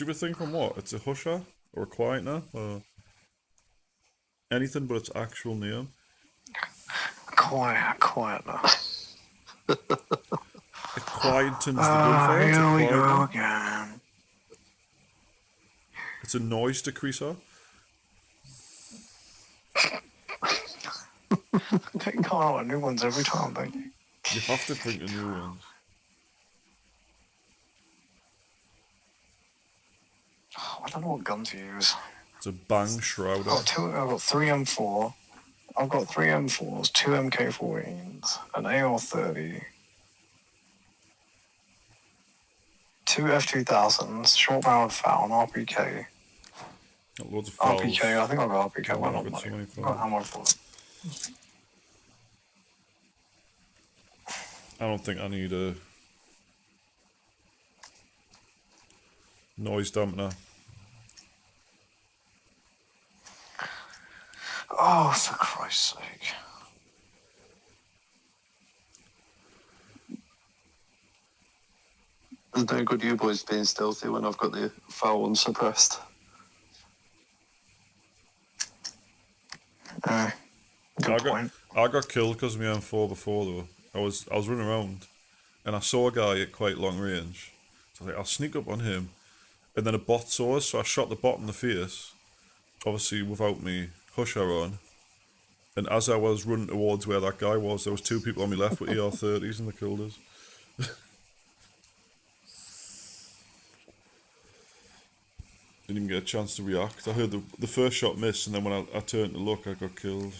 Stupid thing from what? It's a Husha or a quietener or anything but its actual name. Quiet, quieter. It quietens the Ah, gunfire. It's a here we go again. It's a noise decreaser. They out with new ones every time, don't you? You have to think a new ones. I don't know what gun to use. It's a bang I've eh? got shrouder. two. I've got three M4. I've got three M4s, two MK14s, an AR30, two F2000s, short barreled FAL, an RPK. Got loads of FALs. RPK. I think I've got RPK. Why I've not? got mate? so many Got FALs. ammo for it. I don't think I need a noise dampener. Oh, for Christ's sake! There's no good you boys being stealthy when I've got the FAL one suppressed. Uh, I got, point. I got killed because of my M4 before though. I was I was running around and I saw a guy at quite long range. So I was like, I'll sneak up on him. And then a bot saw us, so I shot the bot in the face. Obviously without me husher on. And as I was running towards where that guy was, there was two people on my left with ER thirties and they killed us. Didn't even get a chance to react. I heard the the first shot miss and then when I, I turned to look I got killed.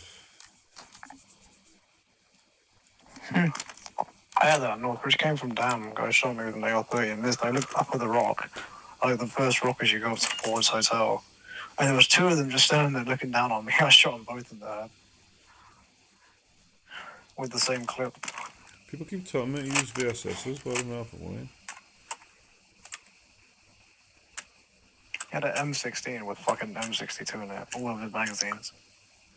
I had that Northbridge came from Dam. Guy shot me with an AR-30 and missed. I looked up at the rock, like the first rock as you go up to Ford's Hotel, and there was two of them just standing there looking down on me. I shot them both in the head with the same clip. People keep telling me to use VSSs, but I don't know if it won't. He had an M16 with fucking M62 in it, all of his magazines.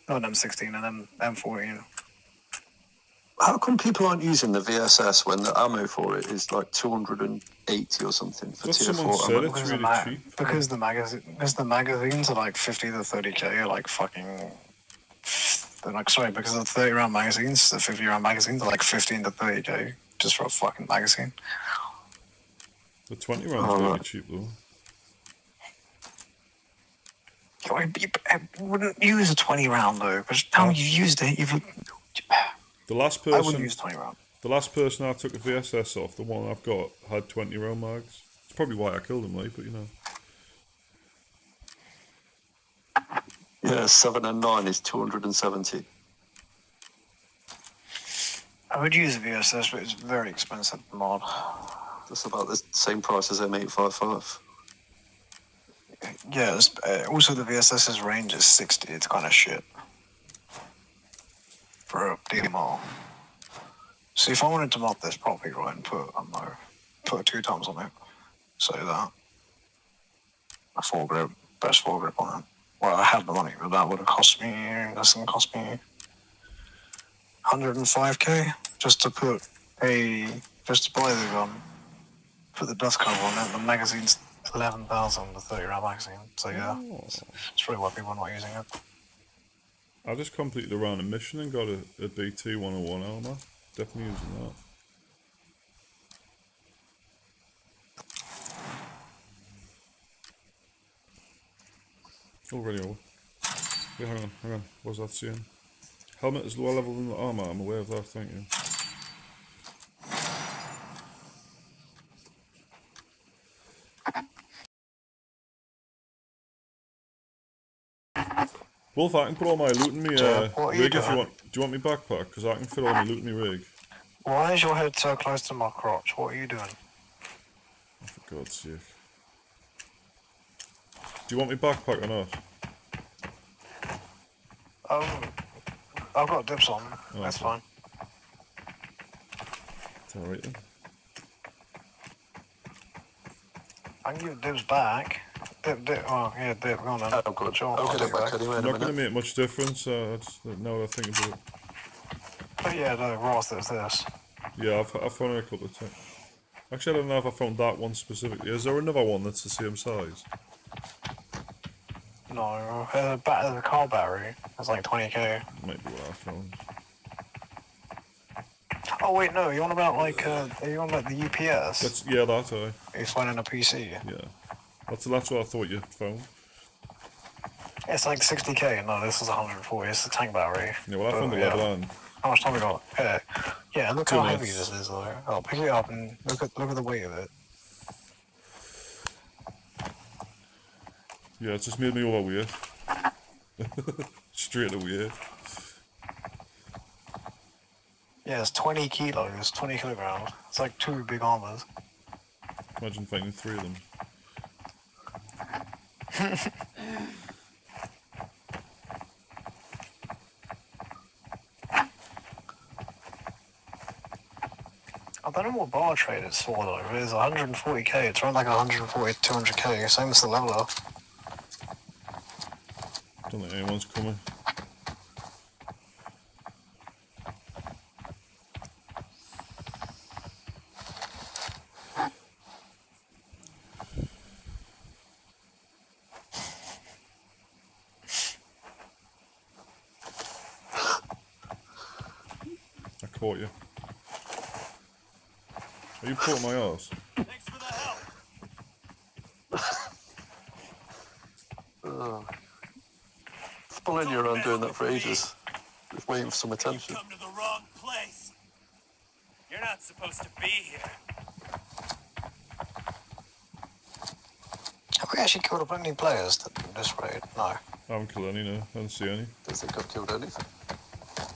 Not an M16, an M M14. How come people aren't using the VSS when the ammo for it is like 280 or something for What tier 4 ammo? Because, really the, ma- cheap. because the magazine, because the magazines are like 50 to 30k, are like fucking. They're like sorry, because the 30 round magazines, the 50 round magazines are like 15 to 30k just for a fucking magazine. The 20 rounds Oh, really cheap though. I, I wouldn't use a 20 round though, because now you've used it, you've. The last person I wouldn't person, use 20 round. the last person I took a VSS off, the one I've got, had 20 round mags. It's probably why I killed him, like, but you know. Yeah, 7 and 9 is 270. I would use a VSS, but it's very expensive to mod. That's about the same price as M855. Yeah, uh, also the VSS's range is 60. It's kind of shit. For a DMR. See, if I wanted to mod this properly, right, and put, I don't know, put two times on it, say that, a four grip, best four grip on it. Well, I had the money, but that would have cost me, that's going to cost me 105k just to put a, just to buy the gun, put the dust cover on it, the magazine's 11,000, the 30 round magazine. So yeah, Oh. it's probably why people are not using it. I just completed a round of mission and got a, a BT 101 armor. Definitely using that. Oh, radio. Oh. Yeah, hang on, hang on. What's that saying? Helmet is lower level than the armor. I'm aware of that, thank you. Wolf, I can put all my loot in me So, uh, what are you rig if you want. Do you want me backpack? Because I can fit all my loot in me rig. Why is your head so close to my crotch? What are you doing? Oh, for God's sake. Do you want me backpack or not? Oh, I've got dips on. Oh, That's okay. fine. It's alright then. I can give dibs back. Dip, dip. Oh, yeah, dip. Go on then. Oh, good. Sure, I'll I'll get it dip back anyway in a Not going to make much difference. Uh, I just, now that I think about it. But yeah, no, Ross, there's this. Yeah, I've, I've found it a couple of times. Actually, I don't know if I found that one specifically. Is there another one that's the same size? No, uh, bat- the car battery. It's like 20k. Might be what I found. Oh wait, no. you're on about like uh, are you on like the UPS? That's yeah, that's I. You're finding a PC. Yeah, that's that's what I thought you found. It's like 60k. No, uh, this is 140. It's the tank battery. Yeah, well, I found the yeah. level. How much time we got? Yeah, yeah. Look Two how heavy this is, though. Oh, pick it up and look at look at the weight of it. Yeah, it's just made me over weird. Straight away. Yeah, it's 20 kilos, 20 kilograms. It's like two big armors. Imagine finding three of them. I don't know what bar trade it's for though. It's 140k. It's around like 140, 200k. Same as the leveler. Don't think anyone's coming. Caught you. Are you caught my ass? Thanks for the help. Oh. Following you around doing that for ages. Just waiting for some You've attention. come to the wrong place. You're not supposed to be here. Have we actually killed up any players th- this raid? No. I haven't killed any, no. I don't see any. Don't think I've killed anything.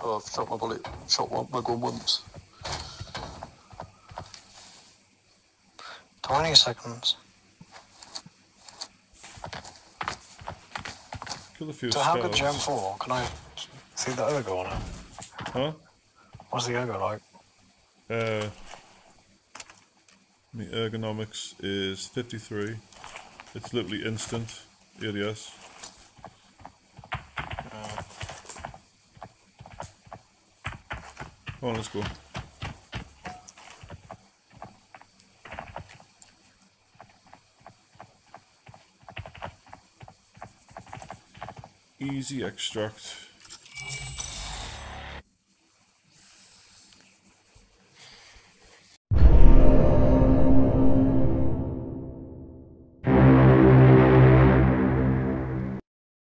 Oh, I've shot my bullet, shot one, my gun once. 20 seconds. Killed a few So how good Gem 4? Can I see the ergo on it? Huh? What's the ergo like? Uh, the ergonomics is 53. It's literally instant ADS. Come on, let's go. Easy extract.